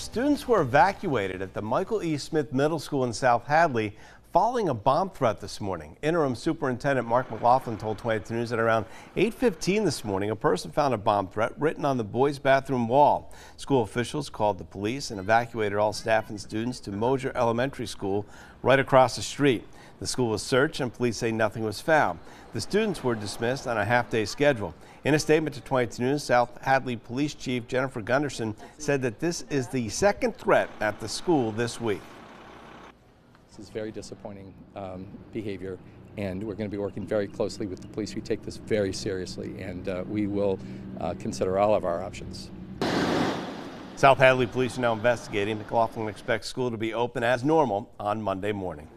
Students were evacuated at the Michael E. Smith Middle School in South Hadley following a bomb threat this morning. Interim Superintendent Mark McLaughlin told 22 News that around 8.15 this morning, a person found a bomb threat written on the boys' bathroom wall. School officials called the police and evacuated all staff and students to Mosier Elementary School right across the street. The school was searched and police say nothing was found. The students were dismissed on a half-day schedule. In a statement to 22 News, South Hadley Police Chief Jennifer Gunderson said that this is the second threat at the school this week. Is very disappointing um, behavior, and we're going to be working very closely with the police. We take this very seriously, and uh, we will uh, consider all of our options. South Hadley police are now investigating. McLaughlin expects school to be open as normal on Monday morning.